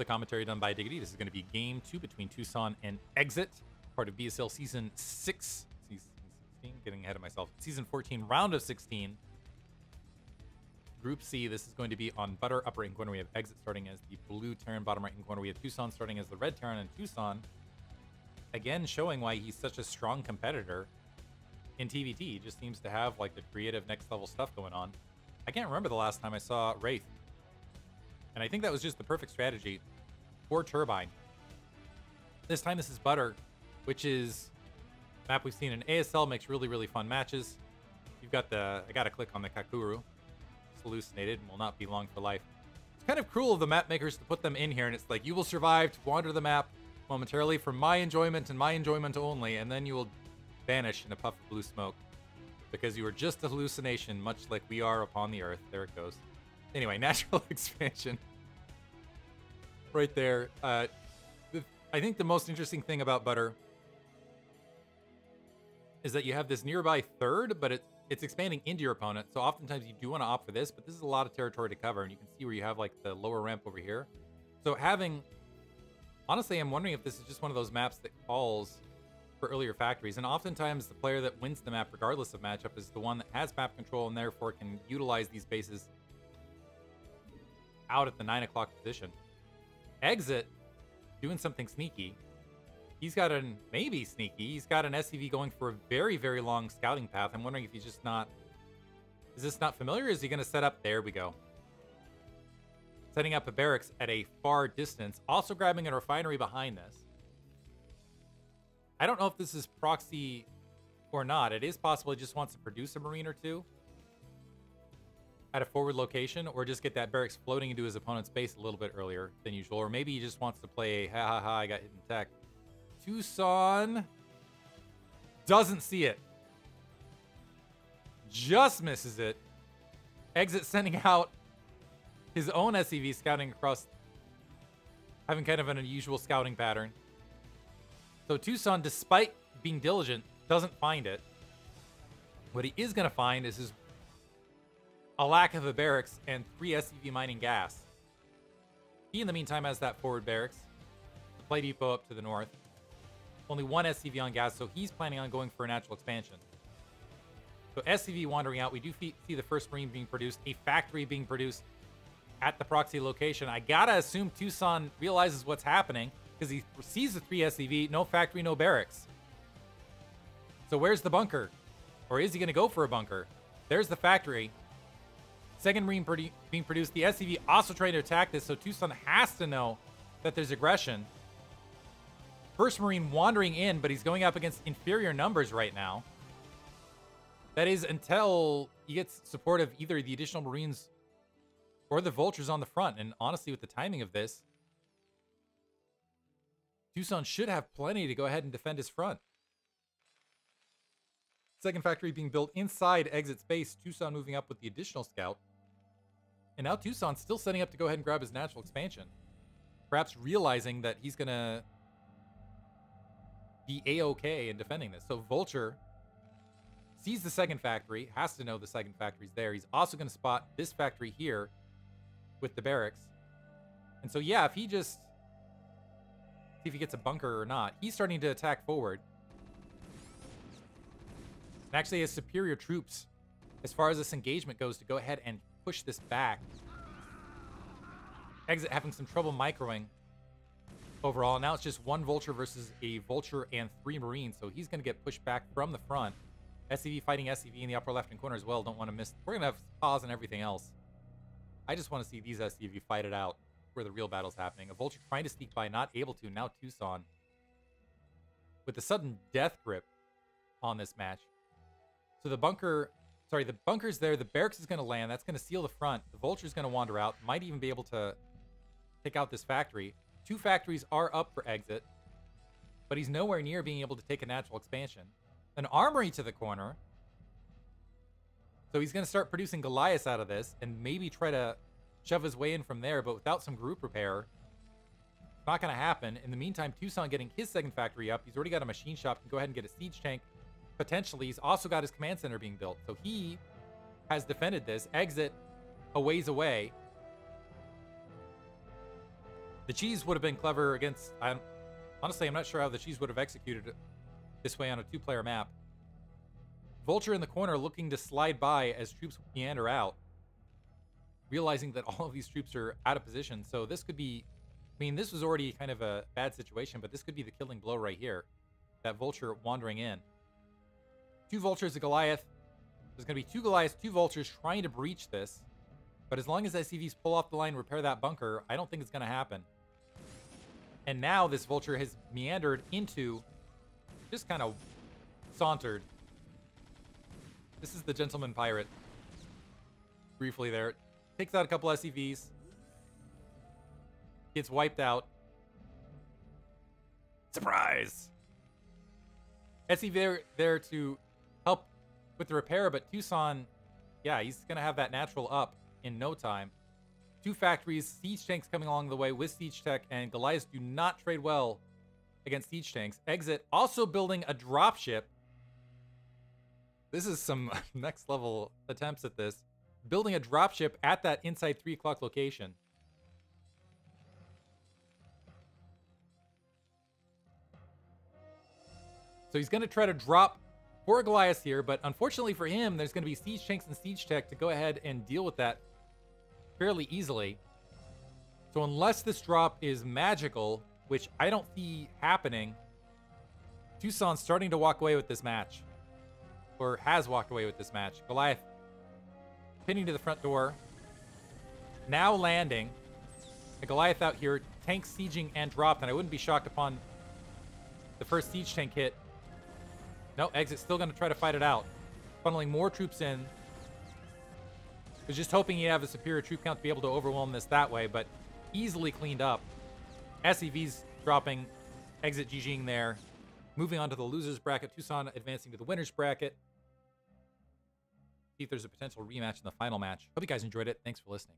the commentary done by Diggity. This is going to be game two between Tousan and Exit, part of BSL season six, season 16, getting ahead of myself, season 14, round of 16. Group C, this is going to be on Butter, upper right corner. We have Exit starting as the blue Terran, bottom right corner. We have Tousan starting as the red Terran, and Tousan, again, showing why he's such a strong competitor in TVT. He just seems to have like the creative next level stuff going on. I can't remember the last time I saw Wraith. And I think that was just the perfect strategy for Turbine. This time this is Butter, which is map we've seen in ASL, makes really, really fun matches. You've got the, I gotta click on the Kakaru. It's hallucinated and will not be long for life. It's kind of cruel of the map makers to put them in here, and it's like, you will survive to wander the map momentarily for my enjoyment and my enjoyment only, and then you will vanish in a puff of blue smoke. Because you are just a hallucination, much like we are upon the earth. There it goes. Anyway, natural expansion. Right there. Uh, the, I think the most interesting thing about Butter is that you have this nearby third, but it, it's expanding into your opponent. So oftentimes you do want to opt for this, but this is a lot of territory to cover. And you can see where you have like the lower ramp over here. So having, honestly, I'm wondering if this is just one of those maps that calls for earlier factories. And oftentimes the player that wins the map, regardless of matchup, is the one that has map control and therefore can utilize these bases out at the 9 o'clock position. Exit, doing something sneaky. He's got an, maybe sneaky, he's got an SCV going for a very, very long scouting path. I'm wondering if he's just not, is this not familiar? Is he going to set up, there we go. Setting up a barracks at a far distance, also grabbing a refinery behind this. I don't know if this is proxy or not. It is possible he just wants to produce a marine or two at a forward location or just get that barracks floating into his opponent's base a little bit earlier than usual. Or maybe he just wants to play ha ha ha, I got hit in tech. Tousan doesn't see it. Just misses it. Exit sending out his own SCV scouting across, having kind of an unusual scouting pattern. So Tousan, despite being diligent, doesn't find it. What he is going to find is his a lack of a barracks and three SCV mining gas. He, in the meantime, has that forward barracks, the play depot up to the north. Only one SCV on gas, so he's planning on going for a natural expansion. So SCV wandering out, we do see the first Marine being produced, a factory being produced at the proxy location. I gotta assume Tousan realizes what's happening because he sees the 3 SCV, no factory, no barracks. So where's the bunker? Or is he to go for a bunker? There's the factory. Second Marine produ being produced. The SCV also trying to attack this, so Tousan has to know that there's aggression. First Marine wandering in, but he's going up against inferior numbers right now. That is until he gets support of either the additional Marines or the Vultures on the front. And honestly, with the timing of this, Tousan should have plenty to go ahead and defend his front. Second factory being built inside exit space. Tousan moving up with the additional scout. And now Tousan's still setting up to go ahead and grab his natural expansion. Perhaps realizing that he's going to be A-okay in defending this. So Vulture sees the second factory, has to know the second factory's there. He's also going to spot this factory here with the barracks. And so, yeah, if he just See if he gets a bunker or not. He's starting to attack forward. And actually has superior troops as far as this engagement goes to go ahead and push this back. Exit having some trouble microing overall. Now it's just one Vulture versus a Vulture and three Marines. So he's going to get pushed back from the front. SCV fighting SCV in the upper left-hand corner as well. Don't want to miss. We're going to have pause and everything else. I just want to see these SCV fight it out where the real battle's happening. A Vulture trying to sneak by, not able to. Now Tousan with the sudden death grip on this match. So the bunker, sorry, the bunker's there. The barracks is going to land. That's going to seal the front. The Vulture's going to wander out. Might even be able to take out this factory. Two factories are up for exit, but he's nowhere near being able to take a natural expansion. An armory to the corner. So he's going to start producing Goliaths out of this and maybe try to shove his way in from there, but without some group repair, it's not going to happen. In the meantime, Tousan getting his second factory up. He's already got a machine shop. Can go ahead and get a siege tank. Potentially, he's also got his command center being built. So he has defended this. Exit a ways away. The cheese would have been clever against. I, honestly, I'm not sure how the cheese would have executed this way on a two-player map. Vulture in the corner looking to slide by as troops meander out, realizing that all of these troops are out of position. So this could be, I mean, this was already kind of a bad situation, but this could be the killing blow right here. That Vulture wandering in. Two Vultures, a Goliath. There's going to be two Goliaths, two Vultures trying to breach this. But as long as SCVs pull off the line, repair that bunker, I don't think it's going to happen. And now this Vulture has meandered into, just kind of sauntered. This is the Gentleman Pirate. Briefly there. Takes out a couple SCVs. Gets wiped out. Surprise! SCV there, there to with the repair, but Tousan, yeah, he's going to have that natural up in no time. Two factories, siege tanks coming along the way with siege tech, and Goliaths do not trade well against siege tanks. Exit also building a dropship. This is some next level attempts at this. Building a dropship at that inside 3 o'clock location. So he's going to try to drop Goliath here, but unfortunately for him, there's going to be siege tanks and siege tech to go ahead and deal with that fairly easily. So unless this drop is magical, which I don't see happening, Tousan's starting to walk away with this match. Or has walked away with this match. Goliath pinning to the front door. Now landing. The Goliath out here, tank sieging and dropped, and I wouldn't be shocked upon the first siege tank hit. No, exit still going to try to fight it out. Funneling more troops in. Was just hoping he'd have a superior troop count to be able to overwhelm this that way, but easily cleaned up. SCV's dropping, exit GGing there. Moving on to the losers bracket, Tousan advancing to the winners bracket. See if there's a potential rematch in the final match. Hope you guys enjoyed it. Thanks for listening.